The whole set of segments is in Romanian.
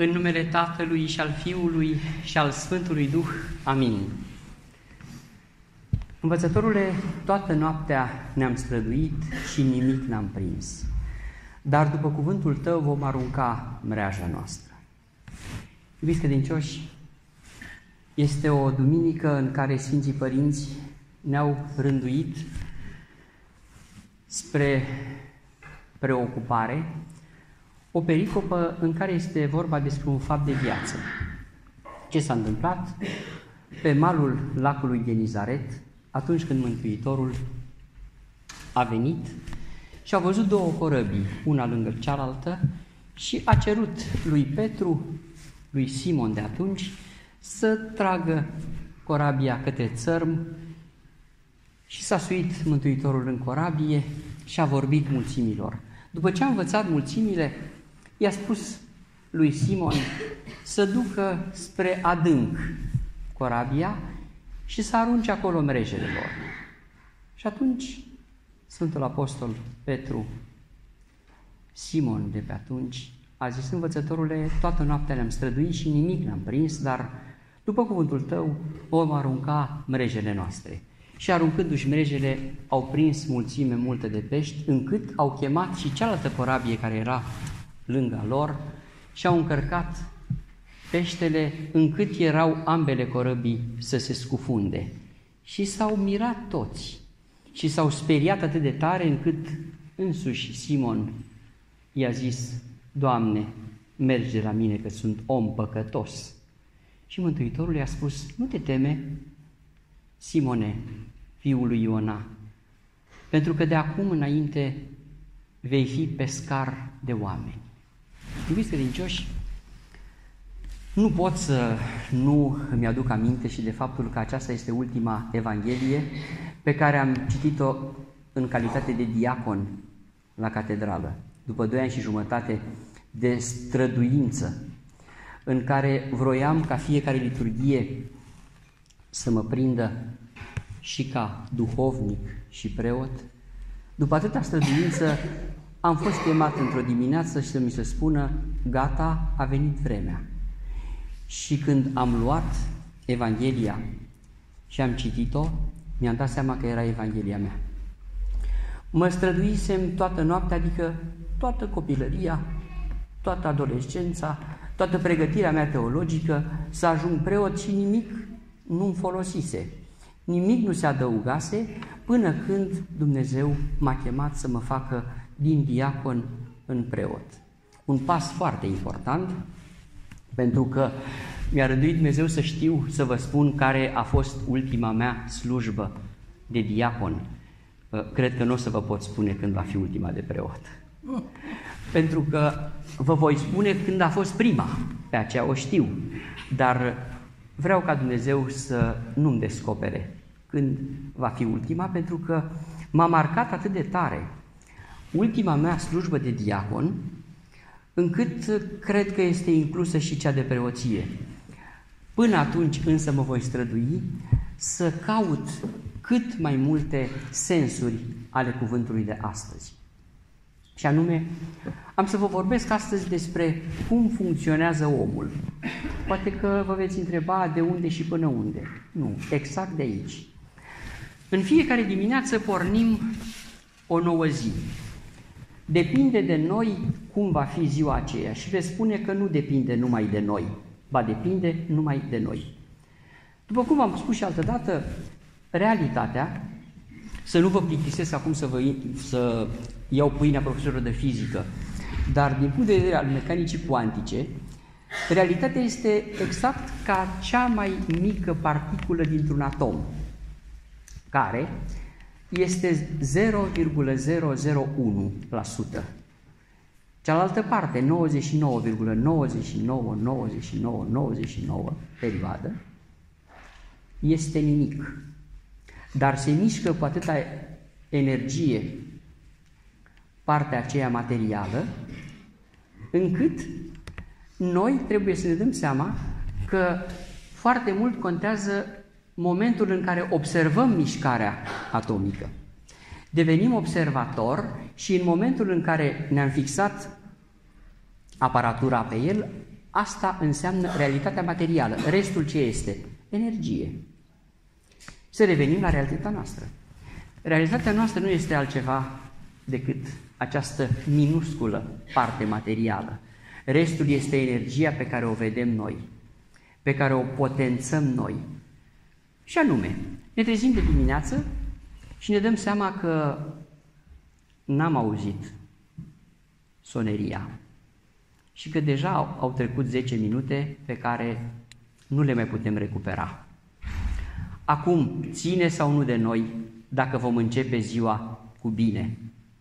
În numele Tatălui și al Fiului și al Sfântului Duh. Amin. Învățătorule, toată noaptea ne-am străduit și nimic n-am prins. Dar după cuvântul tău vom arunca mreaja noastră. Iubiți credincioși, este o duminică în care Sfinții Părinți ne-au rânduit spre preocupare o pericopă în care este vorba despre un fapt de viață. Ce s-a întâmplat pe malul lacului de Nizaret, atunci când Mântuitorul a venit și a văzut două corăbii, una lângă cealaltă, și a cerut lui Petru, lui Simon de atunci, să tragă corabia către țărm și s-a suit Mântuitorul în corabie și a vorbit mulțimilor. După ce a învățat mulțimile, i-a spus lui Simon să ducă spre adânc corabia și să arunce acolo mrejele lor. Și atunci Sfântul Apostol Petru, Simon de pe atunci, a zis, învățătorule, toată noaptea le-am străduit și nimic n-am prins, dar după cuvântul tău vom arunca mrejele noastre. Și aruncându-și mrejele, au prins mulțime multe de pești, încât au chemat și cealaltă corabie care era lângă lor și au încărcat peștele încât erau ambele corăbii să se scufunde. Și s-au mirat toți și s-au speriat atât de tare încât însuși Simon i-a zis, Doamne, mergi de la mine că sunt om păcătos. Și Mântuitorul i-a spus, nu te teme, Simone, fiul lui Iona, pentru că de acum înainte vei fi pescar de oameni. Iubiți credincioși, nu pot să nu îmi aduc aminte și de faptul că aceasta este ultima Evanghelie pe care am citit-o în calitate de diacon la catedrală, după doi ani și jumătate de străduință, în care vroiam ca fiecare liturghie să mă prindă și ca duhovnic și preot. După atâta străduință, am fost chemat într-o dimineață și să mi se spună, gata, a venit vremea. Și când am luat Evanghelia și am citit-o, mi-am dat seama că era Evanghelia mea. Mă străduisem toată noaptea, adică toată copilăria, toată adolescența, toată pregătirea mea teologică, să ajung preot și nimic nu-mi folosise. Nimic nu se adăugase până când Dumnezeu m-a chemat să mă facă din diacon în preot. Un pas foarte important, pentru că mi-a rânduit Dumnezeu să știu, să vă spun care a fost ultima mea slujbă de diacon. Cred că nu o să vă pot spune când va fi ultima de preot. Pentru că vă voi spune când a fost prima, pe aceea o știu, dar vreau ca Dumnezeu să nu-mi descopere când va fi ultima, pentru că m-a marcat atât de tare ultima mea slujbă de diacon, încât cred că este inclusă și cea de preoție. Până atunci însă mă voi strădui să caut cât mai multe sensuri ale cuvântului de astăzi. Și anume, am să vă vorbesc astăzi despre cum funcționează omul. Poate că vă veți întreba de unde și până unde. Nu, exact de aici. În fiecare dimineață pornim o nouă zi. Depinde de noi cum va fi ziua aceea și veți spune că nu depinde numai de noi, va depinde numai de noi. După cum am spus și altă dată, realitatea, să nu vă plictisesc acum să, vă, să iau pâinea profesorilor de fizică, dar din punct de vedere al mecanicii cuantice, realitatea este exact ca cea mai mică particulă dintr-un atom, care este 0,001%. Cealaltă parte, 99,999999 perioadă, este nimic. Dar se mișcă cu atâta energie partea aceea materială, încât noi trebuie să ne dăm seama că foarte mult contează momentul în care observăm mișcarea atomică. Devenim observator și în momentul în care ne-am fixat aparatura pe el, Asta înseamnă realitatea materială. Restul ce este? Energie. Să revenim la realitatea noastră. Realitatea noastră nu este altceva decât această minusculă parte materială. Restul este energia pe care o vedem noi, pe care o potențăm noi. Și anume, ne trezim de dimineață și ne dăm seama că n-am auzit soneria și că deja au trecut 10 minute pe care nu le mai putem recupera. Acum, ține sau nu de noi dacă vom începe ziua cu bine.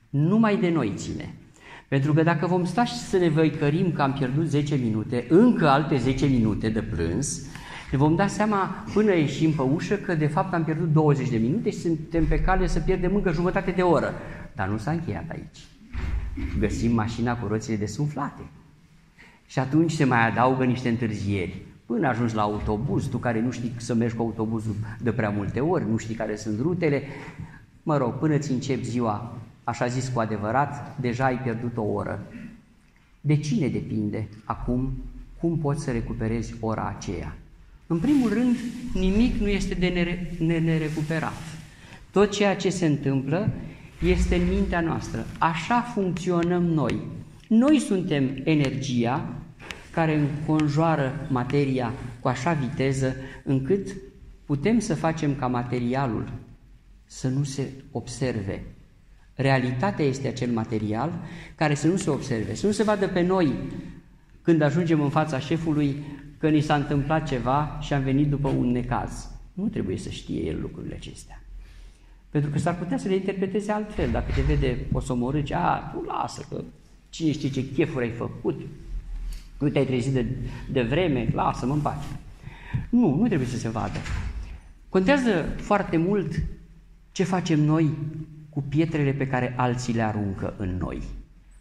Numai de noi ține. Pentru că dacă vom sta și să ne văicărim că am pierdut 10 minute, încă alte 10 minute de plâns, ne vom da seama până ieșim pe ușă că de fapt am pierdut 20 de minute și suntem pe cale să pierdem încă jumătate de oră. Dar nu s-a încheiat aici. Găsim mașina cu roțile desumflate. Și atunci se mai adaugă niște întârzieri. Până ajungi la autobuz, tu care nu știi să mergi cu autobuzul de prea multe ori, nu știi care sunt rutele, mă rog, până ți începi ziua, așa zis cu adevărat, deja ai pierdut o oră. De cine depinde acum cum poți să recuperezi ora aceea? În primul rând, nimic nu este de nerecuperat. Tot ceea ce se întâmplă este în mintea noastră. Așa funcționăm noi. Noi suntem energia care înconjoară materia cu așa viteză încât putem să facem ca materialul să nu se observe. Realitatea este acel material care să nu se observe, să nu se vadă pe noi când ajungem în fața șefului că ni s-a întâmplat ceva și am venit după un necaz. Nu trebuie să știe el lucrurile acestea. Pentru că s-ar putea să le interpreteze altfel. Dacă te vede, o să omorâci, a, tu lasă, că cine știe ce chefuri ai făcut, nu te-ai trezit de, de vreme, lasă-mă în pace. Nu, nu trebuie să se vadă. Contează foarte mult ce facem noi cu pietrele pe care alții le aruncă în noi.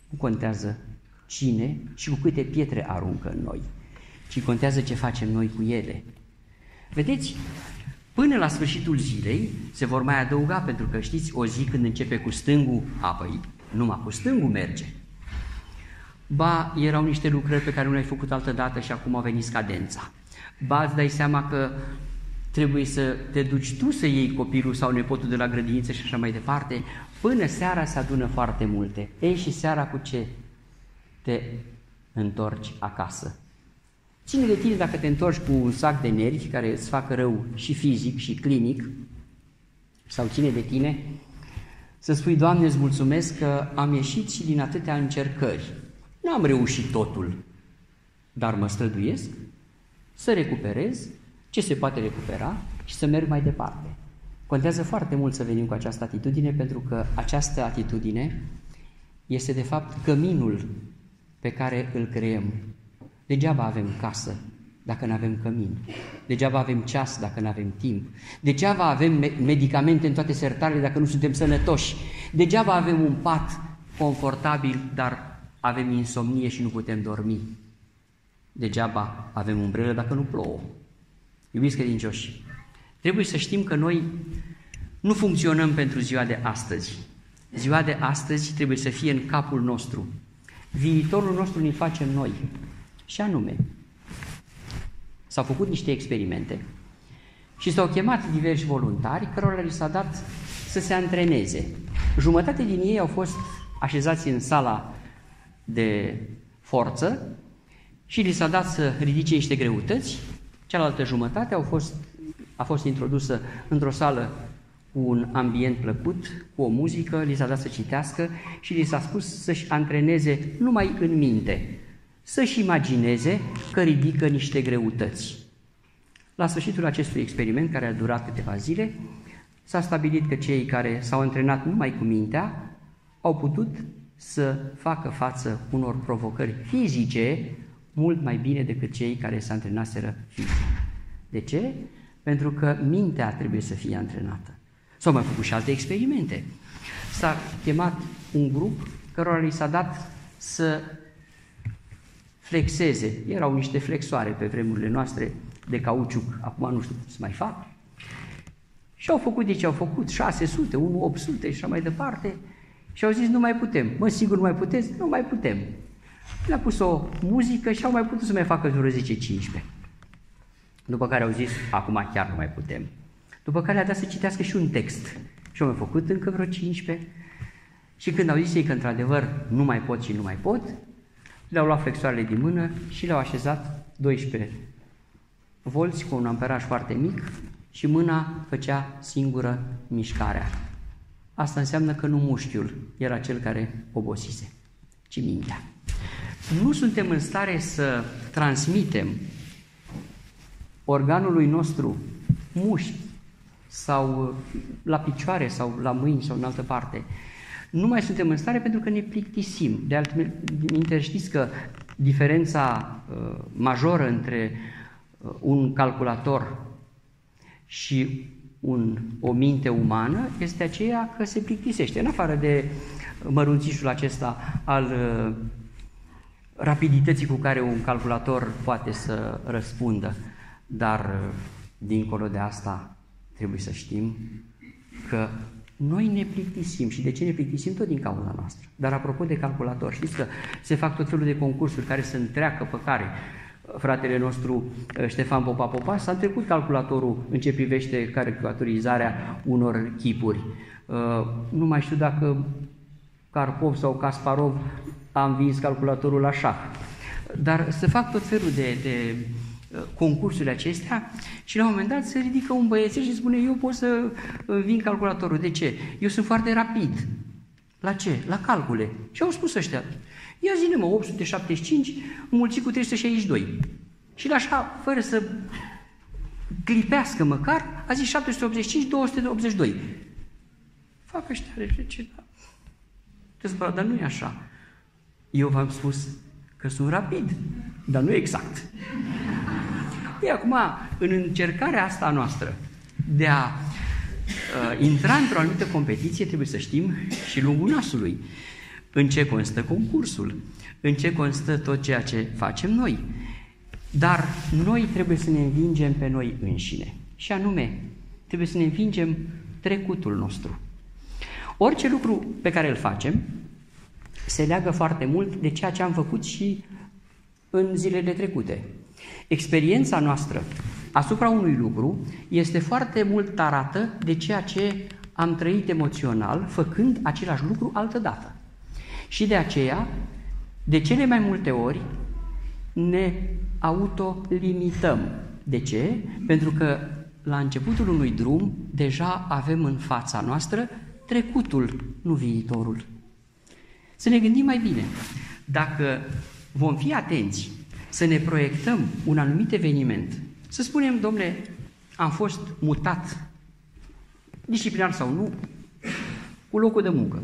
Nu contează cine și cu câte pietre aruncă în noi, ci contează ce facem noi cu ele. Vedeți, până la sfârșitul zilei se vor mai adăuga, pentru că știți, o zi când începe cu stângul, apoi numai cu stângul merge. Ba, erau niște lucrări pe care nu le-ai făcut altă dată și acum a venit scadența. Ba, îți dai seama că trebuie să te duci tu să iei copilul sau nepotul de la grădiniță și așa mai departe. Până seara se adună foarte multe. Ei, și seara cu ce te întorci acasă? Ține de tine dacă te întorci cu un sac de nervi care îți facă rău și fizic și clinic, sau ține de tine să spui, Doamne, îți mulțumesc că am ieșit și din atâtea încercări. N-am reușit totul, dar mă străduiesc să recuperez ce se poate recupera și să merg mai departe. Contează foarte mult să venim cu această atitudine pentru că această atitudine este de fapt căminul pe care îl creăm. Degeaba avem casă dacă nu avem cămin. Degeaba avem ceas dacă nu avem timp. Degeaba avem medicamente în toate sertarele dacă nu suntem sănătoși. Degeaba avem un pat confortabil, dar avem insomnie și nu putem dormi. Degeaba avem umbrelă dacă nu plouă. Iubiți credincioși, trebuie să știm că noi nu funcționăm pentru ziua de astăzi. Ziua de astăzi trebuie să fie în capul nostru. Viitorul nostru ne facem noi. Și anume, s-au făcut niște experimente și s-au chemat diversi voluntari cărora li s-a dat să se antreneze. Jumătate din ei au fost așezați în sala de forță și li s-a dat să ridice niște greutăți Cealaltă jumătate au fost, a fost introdusă într-o sală cu un ambient plăcut, cu o muzică, li s-a dat să citească și li s-a spus să-și antreneze numai în minte, să-și imagineze că ridică niște greutăți. La sfârșitul acestui experiment, care a durat câteva zile, s-a stabilit că cei care s-au antrenat numai cu mintea au putut să facă față unor provocări fizice mult mai bine decât cei care se antrenaseră fizic. De ce? Pentru că mintea trebuie să fie antrenată. S-au mai făcut și alte experimente. S-a chemat un grup cărora li s-a dat să flexeze. Erau niște flexoare pe vremurile noastre de cauciuc, acum nu știu ce mai fac. Și au făcut de ce au făcut, 600, 1, 800 și așa mai departe. Și au zis, nu mai putem. Mă, sigur nu mai puteți? Nu mai putem. Le-a pus o muzică și au mai putut să mai facă vreo 10-15. După care au zis, acum chiar nu mai putem. După care le-a dat să citească și un text. Și au mai făcut încă vreo 15. Și când au zis ei că într-adevăr nu mai pot și nu mai pot, le-au luat flexoarele din mână și le-au așezat 12 volți cu un amperaj foarte mic și mâna făcea singură mișcarea. Asta înseamnă că nu mușchiul era cel care obosise, ci mintea. Nu suntem în stare să transmitem organului nostru mușchi sau la picioare sau la mâini sau în altă parte. Nu mai suntem în stare pentru că ne plictisim. De altminte, știți că diferența uh, majoră între uh, un calculator și un, o minte umană este aceea că se plictisește, în afară de mărunțișul acesta al uh, rapidității cu care un calculator poate să răspundă. Dar, uh, dincolo de asta, trebuie să știm că noi ne plictisim și de ce ne plictisim? Tot din cauza noastră. Dar apropo de calculator, știți că se fac tot felul de concursuri care se întreacă pe care fratele nostru uh, Ștefan Popa Popa s-a trecut calculatorul în ce privește calculatorizarea unor chipuri. Uh, nu mai știu dacă Karpov sau Kasparov a învins calculatorul la șah. Dar se fac tot felul de, de uh, concursurile acestea și la un moment dat se ridică un băiețel și spune eu pot să învin calculatorul. De ce? Eu sunt foarte rapid. La ce? La calcule. Și au spus ăștia, Ia zine mă, 875 mulțit cu 362. Și așa, fără să clipească măcar, a zis 785, 282. Fac ăștia ce da. dar nu e așa. Eu v-am spus că sunt rapid, dar nu exact. E acum, în încercarea asta noastră de a uh, intra într-o anumită competiție, trebuie să știm și lungul nasului. În ce constă concursul? În ce constă tot ceea ce facem noi? Dar noi trebuie să ne învingem pe noi înșine. Și anume, trebuie să ne învingem trecutul nostru. Orice lucru pe care îl facem se leagă foarte mult de ceea ce am făcut și în zilele trecute. Experiența noastră asupra unui lucru este foarte mult tarată de ceea ce am trăit emoțional făcând același lucru altă dată. Și de aceea, de cele mai multe ori, ne autolimităm. De ce? Pentru că la începutul unui drum deja avem în fața noastră trecutul, nu viitorul. Să ne gândim mai bine. Dacă vom fi atenți să ne proiectăm un anumit eveniment, să spunem, domnule, am fost mutat, disciplinar sau nu, cu locul de muncă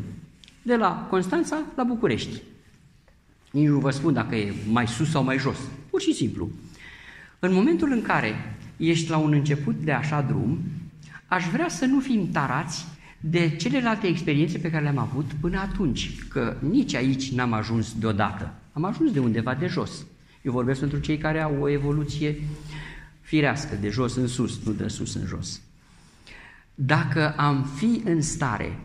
de la Constanța la București. Nici nu vă spun dacă e mai sus sau mai jos, pur și simplu. În momentul în care ești la un început de așa drum, aș vrea să nu fim tarați de celelalte experiențe pe care le-am avut până atunci, că nici aici n-am ajuns deodată. Am ajuns de undeva de jos. Eu vorbesc pentru cei care au o evoluție firească, de jos în sus, nu de sus în jos. Dacă am fi în stare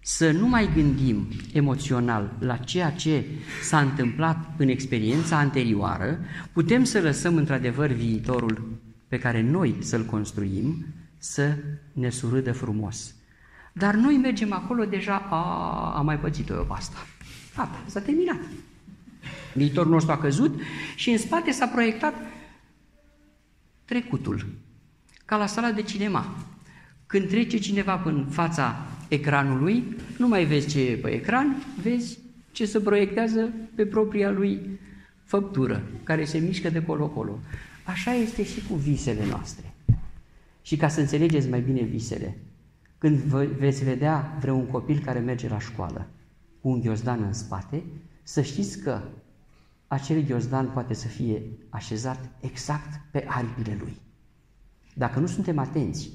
să nu mai gândim emoțional la ceea ce s-a întâmplat în experiența anterioară, putem să lăsăm într-adevăr viitorul pe care noi să-l construim să ne surâdă frumos. Dar noi mergem acolo deja, a, am mai pățit-o eu pe asta. Gata, s-a terminat. Viitorul nostru a căzut și în spate s-a proiectat trecutul, ca la sala de cinema. Când trece cineva în fața ecranului, nu mai vezi ce e pe ecran, vezi ce se proiectează pe propria lui făptură, care se mișcă de colo-colo. Așa este și cu visele noastre. Și ca să înțelegeți mai bine visele, când veți vedea vreun copil care merge la școală cu un ghiozdan în spate, să știți că acel ghiozdan poate să fie așezat exact pe aripile lui. Dacă nu suntem atenți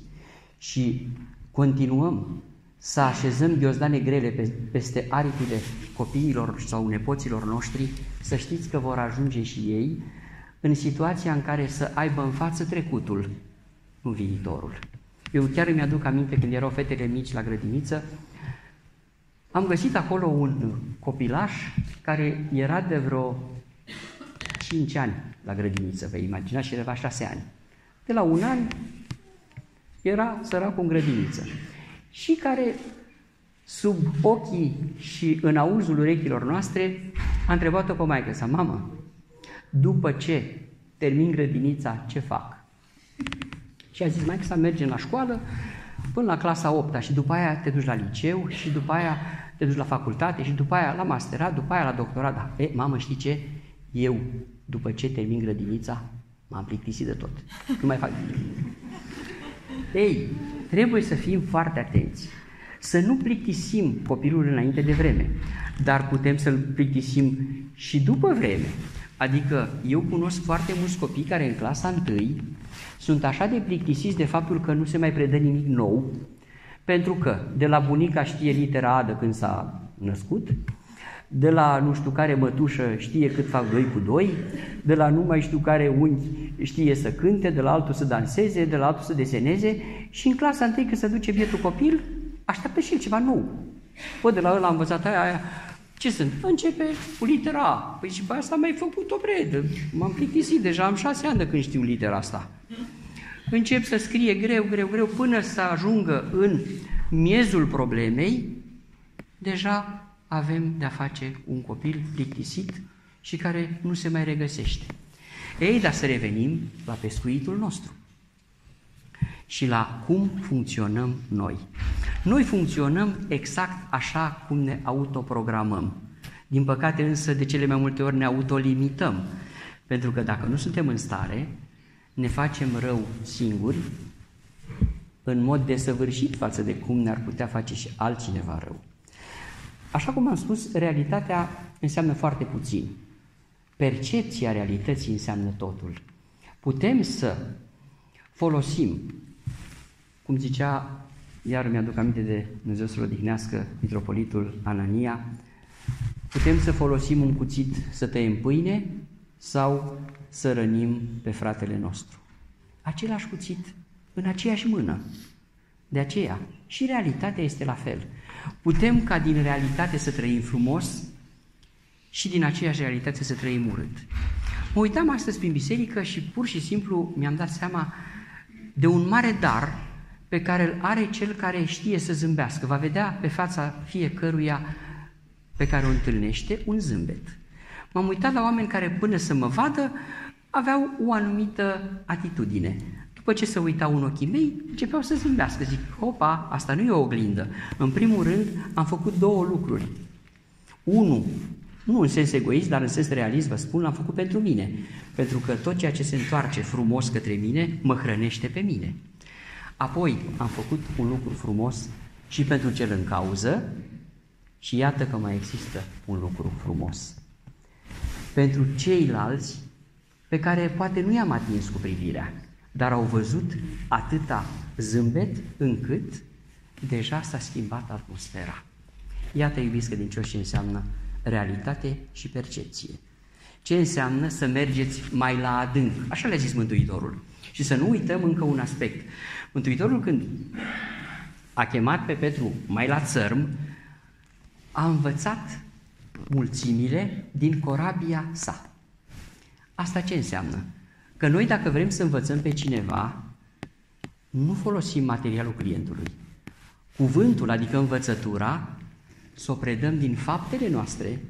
și continuăm să așezăm ghiozdane grele peste aripile copiilor sau nepoților noștri, să știți că vor ajunge și ei în situația în care să aibă în față trecutul, nu viitorul. Eu chiar îmi aduc aminte când erau fetele mici la grădiniță, am găsit acolo un copilaș care era de vreo 5 ani la grădiniță, vă imaginați, și era 6 ani. De la un an era săracul în grădiniță și care sub ochii și în auzul urechilor noastre a întrebat-o pe maică sa, mamă, după ce termin grădinița, ce fac? Și a zis, maică sa merge la școală până la clasa 8 și după aia te duci la liceu și după aia te duci la facultate și după aia la masterat, după aia la doctorat. Da, e, mamă, știi ce? Eu, după ce termin grădinița, m-am plictisit de tot. Nu mai fac nimic. Ei, trebuie să fim foarte atenți. Să nu plictisim copilul înainte de vreme, dar putem să-l plictisim și după vreme. Adică eu cunosc foarte mulți copii care în clasa 1 sunt așa de plictisiți de faptul că nu se mai predă nimic nou, pentru că de la bunica știe litera A de când s-a născut, de la nu știu care mătușă știe cât fac doi cu doi, de la nu mai știu care unchi știe să cânte, de la altul să danseze, de la altul să deseneze și în clasa întâi când se duce bietul copil, așteaptă și el ceva nou. Păi de la ăla a învățat aia, aia, ce sunt? Începe cu litera A. Păi și pe asta am mai făcut o bred. M-am plictisit, deja am șase ani de când știu litera asta. Încep să scrie greu, greu, greu, până să ajungă în miezul problemei, deja avem de-a face un copil plictisit și care nu se mai regăsește. Ei, dar să revenim la pescuitul nostru și la cum funcționăm noi. Noi funcționăm exact așa cum ne autoprogramăm. Din păcate însă de cele mai multe ori ne autolimităm, pentru că dacă nu suntem în stare, ne facem rău singuri, în mod desăvârșit față de cum ne-ar putea face și altcineva rău. Așa cum am spus, realitatea înseamnă foarte puțin. Percepția realității înseamnă totul. Putem să folosim, cum zicea, iar mi-aduc aminte de Dumnezeu să-l odihnească, mitropolitul Anania, putem să folosim un cuțit să tăiem pâine sau să rănim pe fratele nostru. Același cuțit în aceeași mână. De aceea, și realitatea este la fel. Putem ca din realitate să trăim frumos și din aceeași realitate să trăim urât. Mă uitam astăzi prin biserică și pur și simplu mi-am dat seama de un mare dar pe care îl are cel care știe să zâmbească. Va vedea pe fața fiecăruia pe care o întâlnește un zâmbet. M-am uitat la oameni care până să mă vadă aveau o anumită atitudine. După ce se uitau în ochii mei, începeau să zâmbească. Zic, opa, asta nu e o oglindă. În primul rând, am făcut două lucruri. Unu, nu în sens egoist, dar în sens realist, vă spun, l-am făcut pentru mine. Pentru că tot ceea ce se întoarce frumos către mine, mă hrănește pe mine. Apoi am făcut un lucru frumos și pentru cel în cauză și iată că mai există un lucru frumos. Pentru ceilalți pe care poate nu i-am atins cu privirea, dar au văzut atâta zâmbet încât deja s-a schimbat atmosfera. Iată, iubiți din ce înseamnă realitate și percepție. Ce înseamnă să mergeți mai la adânc? Așa le-a zis Mântuitorul. Și să nu uităm încă un aspect. Mântuitorul când a chemat pe Petru mai la țărm, a învățat mulțimile din corabia sa. Asta ce înseamnă? Că noi dacă vrem să învățăm pe cineva, nu folosim materialul clientului. Cuvântul, adică învățătura, să o predăm din faptele noastre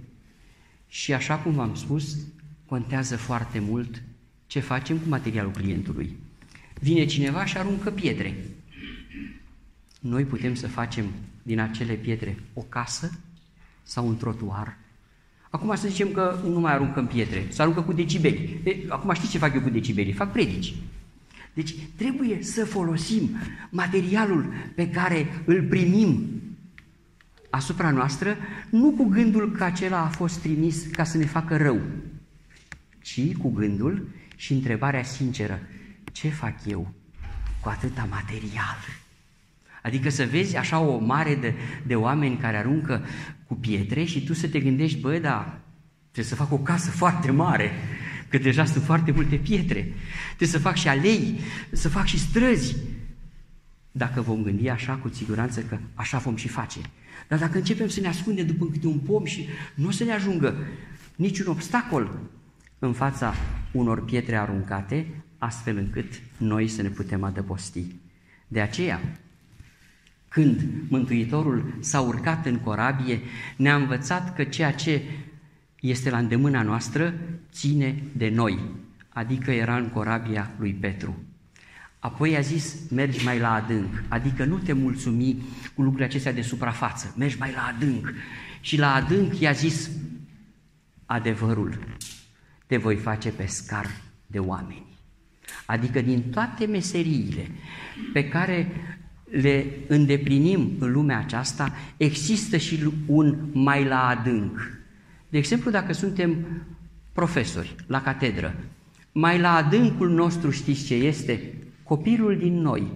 și așa cum v-am spus, contează foarte mult ce facem cu materialul clientului. Vine cineva și aruncă pietre. Noi putem să facem din acele pietre o casă sau un trotuar Acum să zicem că nu mai aruncăm pietre, să aruncă cu decibeli. E, acum știți ce fac eu cu decibeli? Fac predici. Deci trebuie să folosim materialul pe care îl primim asupra noastră, nu cu gândul că acela a fost trimis ca să ne facă rău, ci cu gândul și întrebarea sinceră, ce fac eu cu atâta material? Adică să vezi așa o mare de, de oameni care aruncă cu pietre și tu să te gândești, bă, da, trebuie să fac o casă foarte mare, că deja sunt foarte multe pietre. Trebuie să fac și alei, să fac și străzi. Dacă vom gândi așa, cu siguranță că așa vom și face. Dar dacă începem să ne ascundem după câte un pom și nu o să ne ajungă niciun obstacol în fața unor pietre aruncate, astfel încât noi să ne putem adăposti. De aceea, când Mântuitorul s-a urcat în corabie, ne-a învățat că ceea ce este la îndemâna noastră ține de noi, adică era în corabia lui Petru. Apoi a zis, mergi mai la adânc, adică nu te mulțumi cu lucrurile acestea de suprafață, mergi mai la adânc. Și la adânc i-a zis adevărul, te voi face pescar de oameni. Adică din toate meseriile pe care le îndeplinim în lumea aceasta, există și un mai la adânc. De exemplu, dacă suntem profesori la catedră, mai la adâncul nostru știți ce este? Copilul din noi,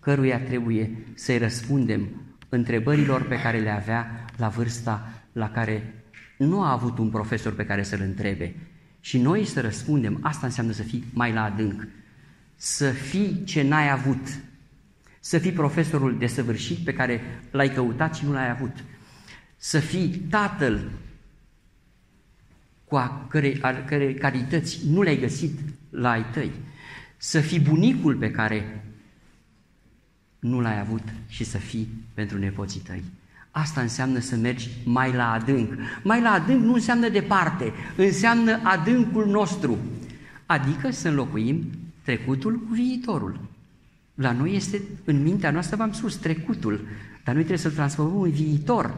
căruia trebuie să-i răspundem întrebărilor pe care le avea la vârsta la care nu a avut un profesor pe care să-l întrebe. Și noi să răspundem, asta înseamnă să fii mai la adânc, să fii ce n-ai avut, să fii profesorul desăvârșit pe care l-ai căutat și nu l-ai avut, să fii tatăl cu a cărei, a cărei carități nu le-ai găsit la ai tăi, să fii bunicul pe care nu l-ai avut și să fii pentru nepoții tăi. Asta înseamnă să mergi mai la adânc. Mai la adânc nu înseamnă departe, înseamnă adâncul nostru. Adică să înlocuim trecutul cu viitorul. La noi este, în mintea noastră, v-am spus, trecutul, dar noi trebuie să-l transformăm în viitor.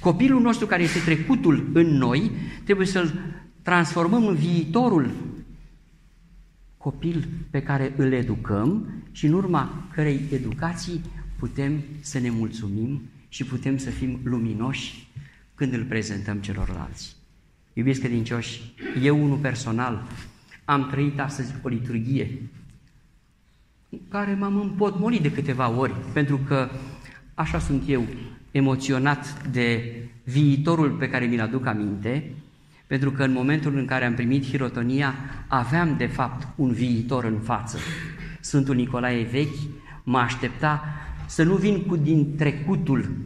Copilul nostru care este trecutul în noi, trebuie să-l transformăm în viitorul copil pe care îl educăm și în urma cărei educații putem să ne mulțumim și putem să fim luminoși când îl prezentăm celorlalți. Iubiți credincioși, eu unul personal am trăit astăzi o liturghie care m-am împotmolit de câteva ori, pentru că așa sunt eu, emoționat de viitorul pe care mi-l aduc aminte, pentru că în momentul în care am primit hirotonia, aveam de fapt un viitor în față. Sfântul Nicolae Vechi mă aștepta să nu vin cu din trecutul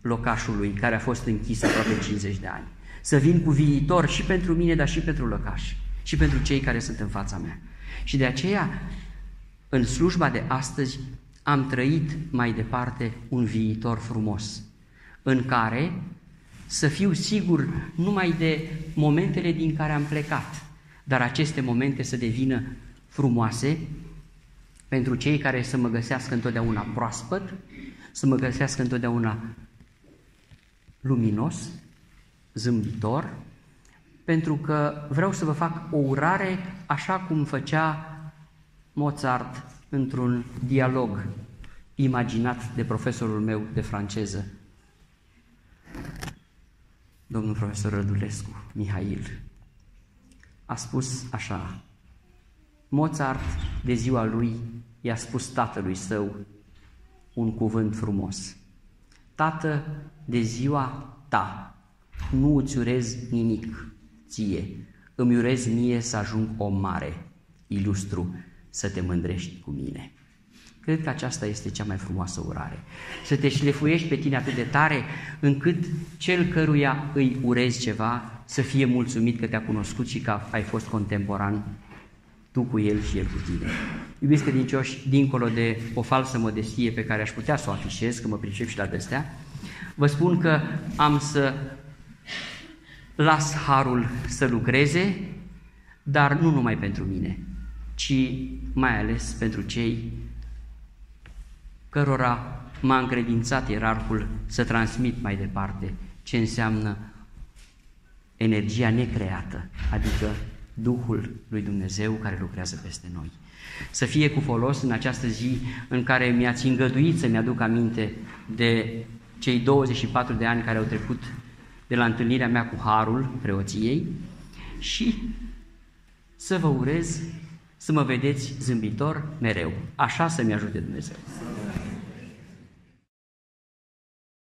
locașului care a fost închis aproape 50 de ani. Să vin cu viitor și pentru mine, dar și pentru locaș și pentru cei care sunt în fața mea. Și de aceea, în slujba de astăzi, am trăit mai departe un viitor frumos, în care să fiu sigur numai de momentele din care am plecat, dar aceste momente să devină frumoase pentru cei care să mă găsească întotdeauna proaspăt, să mă găsească întotdeauna luminos, zâmbitor, pentru că vreau să vă fac o urare așa cum făcea Mozart într-un dialog imaginat de profesorul meu de franceză, domnul profesor Rădulescu, Mihail. A spus așa, Mozart, de ziua lui, i-a spus tatălui său un cuvânt frumos. Tată, de ziua ta, nu îți urez nimic ție, îmi urez mie să ajung om mare, ilustru, să te mândrești cu mine. Cred că aceasta este cea mai frumoasă urare. Să te șlefuiești pe tine atât de tare încât cel căruia îi urezi ceva să fie mulțumit că te-a cunoscut și că ai fost contemporan tu cu el și el cu tine. Iubiți credincioși, dincolo de o falsă modestie pe care aș putea să o afișez, că mă pricep și la destea, vă spun că am să las harul să lucreze, dar nu numai pentru mine, ci mai ales pentru cei cărora m-a încredințat ierarhul să transmit mai departe ce înseamnă energia necreată, adică Duhul lui Dumnezeu care lucrează peste noi. Să fie cu folos în această zi în care mi-ați îngăduit să-mi aduc aminte de cei 24 de ani care au trecut de la întâlnirea mea cu Harul preoției și să vă urez să mă vedeți zâmbitor mereu. Așa să-mi ajute Dumnezeu.